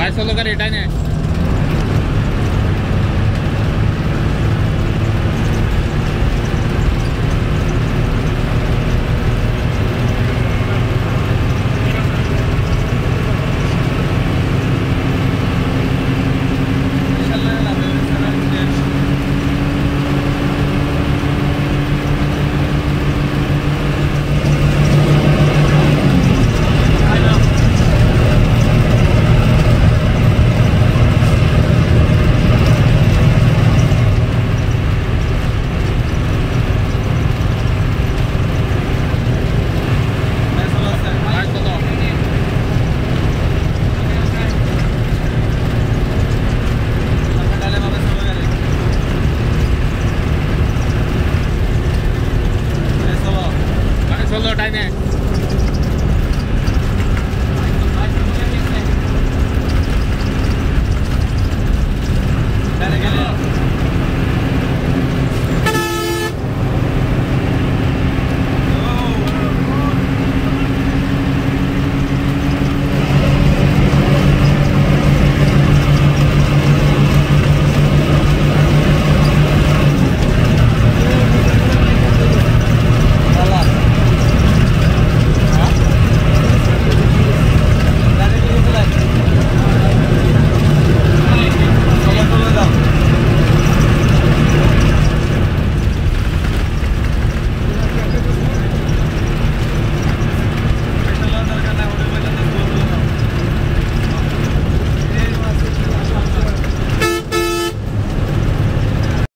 साढ़े सोलह का नहीं है। ね。